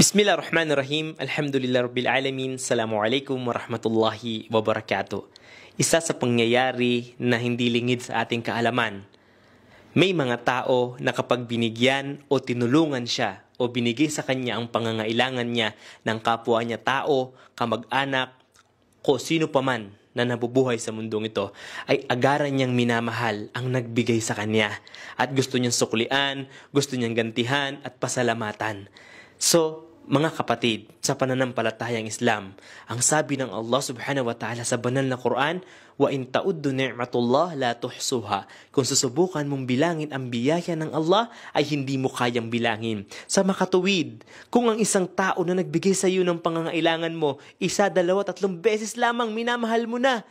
Bismillahirrahmanirrahim. Alhamdulillah Rabbil Alamin. Assalamualaikum warahmatullahi wabarakatuh. Isa sa pangyayari na hindi lingid sa ating kaalaman. May mga tao na kapag binigyan o tinulungan siya o binigay sa kanya ang pangangailangan niya ng kapwa niya tao, kamag-anak, ko sino paman na nabubuhay sa mundong ito ay agaran niyang minamahal ang nagbigay sa kanya at gusto niyang suklian, gusto niyang gantihan at pasalamatan. So, mga kapatid, sa pananampalatayang Islam, ang sabi ng Allah subhanahu wa ta'ala sa banal na Quran, wa in ta'uddu ni'matullah la tuhsuha. Kung susubukan mong bilangin ang biyaya ng Allah, ay hindi mo kayang bilangin. Sa makatuwid, kung ang isang tao na nagbigay sa iyo ng pangangailangan mo, isa, dalawa, tatlong beses lamang minamahal mo na,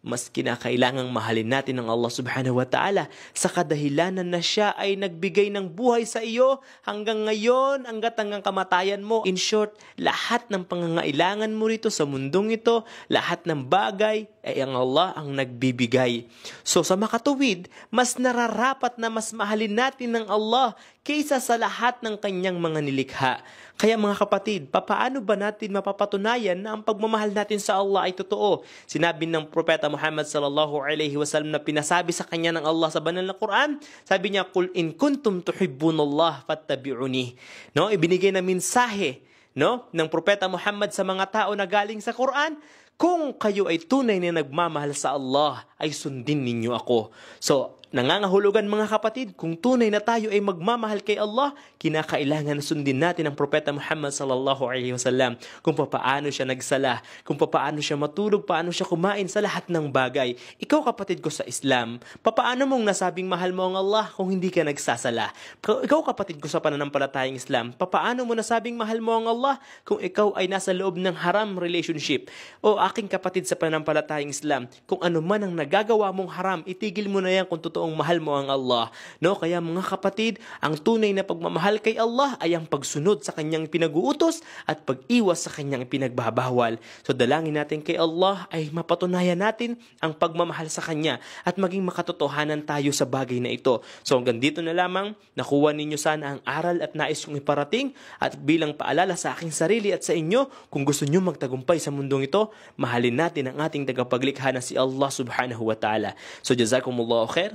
mas kinakailangang mahalin natin ng Allah subhanahu wa ta'ala sa kadahilanan na siya ay nagbigay ng buhay sa iyo hanggang ngayon, hanggat hanggang kamatayan mo. In short, lahat ng pangangailangan mo rito sa mundong ito, lahat ng bagay ay ang Allah ang nagbibigay. So sa makatuwid, mas nararapat na mas mahalin natin ng Allah kaysa sa lahat ng kanyang mga nilikha. Kaya mga kapatid, papaano ba natin mapapatunayan na ang pagmamahal natin sa Allah ay totoo? Sinabi ng Propeta Muhammad sallallahu alaihi wasallam na pinasabi sa kanya ng Allah sa banal na Quran, sabi niya, "Kul in kuntum tuhibbunallah fattabi'uni." No, ibinigay na mensahe no ng Propeta Muhammad sa mga tao na galing sa Quran, kung kayo ay tunay na nagmamahal sa Allah, ay sundin ninyo ako. So, Nangangahulugan mga kapatid, kung tunay na tayo ay magmamahal kay Allah, kinakailangan na sundin natin ang propeta Muhammad sallallahu alaihi wasallam kung paano siya nagsala, kung paano siya matulog, paano siya kumain sa lahat ng bagay. Ikaw kapatid ko sa Islam, paano mong nasabing mahal mo ang Allah kung hindi ka nagsasala? Ikaw kapatid ko sa pananampalatayang Islam, paano mo nasabing mahal mo ang Allah kung ikaw ay nasa loob ng haram relationship? O aking kapatid sa pananampalatayang Islam, kung ano man ang nagagawa mong haram, itigil mo na yan kung totoo totoong mahal mo ang Allah. No? Kaya mga kapatid, ang tunay na pagmamahal kay Allah ay ang pagsunod sa kanyang pinag-uutos at pag-iwas sa kanyang pinagbabawal. So dalangin natin kay Allah ay mapatunayan natin ang pagmamahal sa kanya at maging makatotohanan tayo sa bagay na ito. So hanggang dito na lamang, nakuha ninyo sana ang aral at nais kong iparating at bilang paalala sa aking sarili at sa inyo, kung gusto nyo magtagumpay sa mundong ito, mahalin natin ang ating tagapaglikha na si Allah subhanahu wa ta'ala. So jazakumullahu khair.